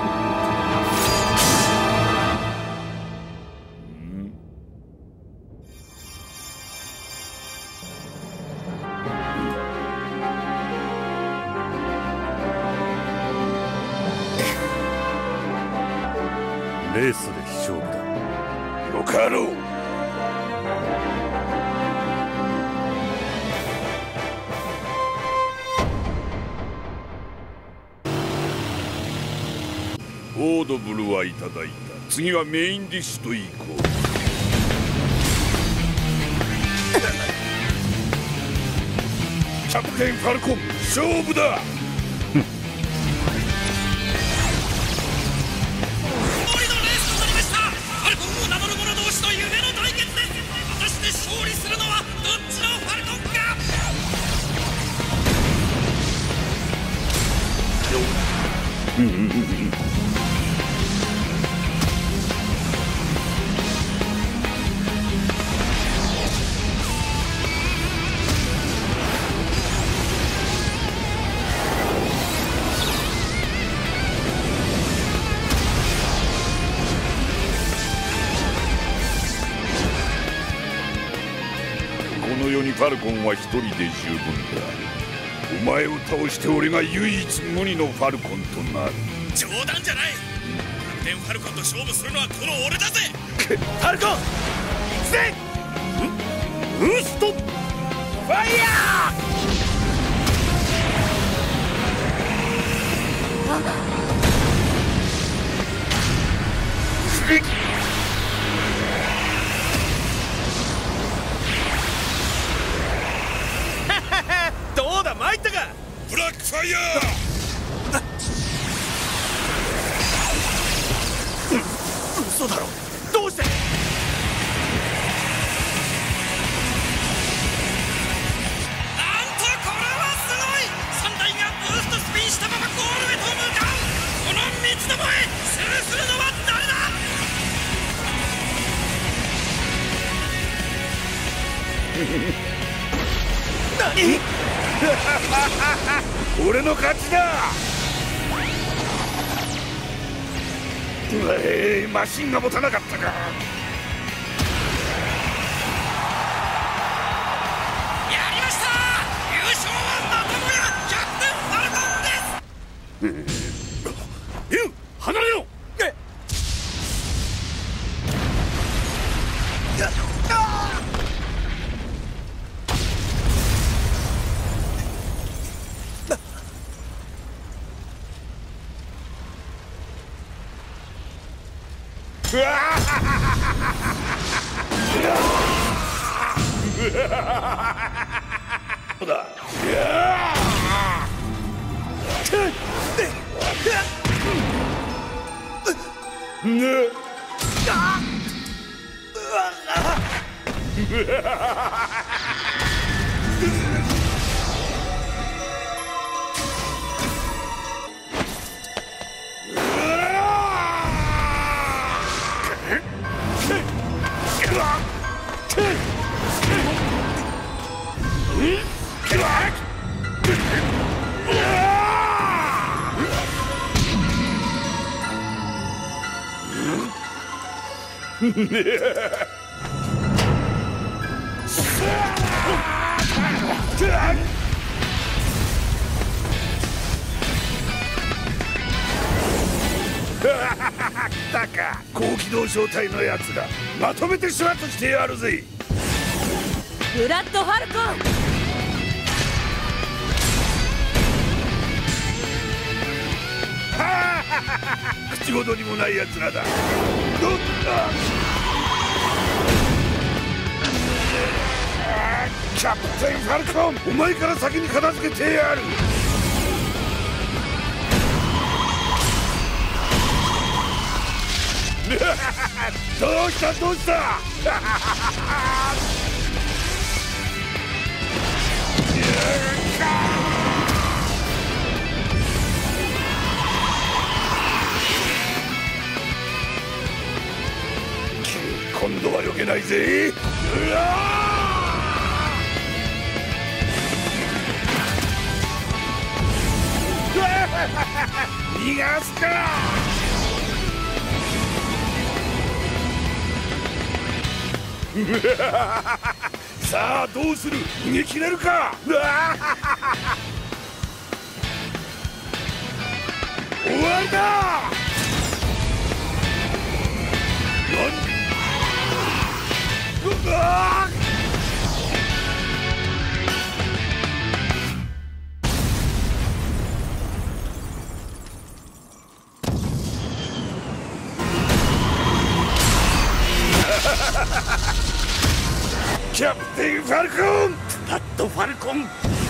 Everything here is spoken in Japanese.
レースで勝負だ。よかろう。オードブルはいただいた。次はメインディッシュといこう。キャプテンファルコン勝負だ！勝の世にファルコンは一人で十分だ。お前を倒して俺が唯一無二のファルコンとなる。冗談じゃない。キャプテンファルコンと勝負するのはこの俺だぜ。ファルコン行くぜウストファイヤどう嘘だろ。どうして？なんとこれはすごい。3台がブーストスピンしたままゴールへと向かう。この三つどもえスルーするのは誰だ？俺の勝ちだ!えー、マシンが持たなかったか!やりました!優勝はまたもやキャプテンファルコンです そうだいやーねたか。高機動小隊のやつがまとめて始末してやるぜ。ブラッド・ファルコン。口ほどにもないやつらだ。どっだキャプテンファルコン。お前から先に片付けてやる どうしたどうした？今度は避けないぜ。うわー！逃がすかさあどうする逃げ切れるか？終わりだ！キャプテンファルコン。ラッドファルコン。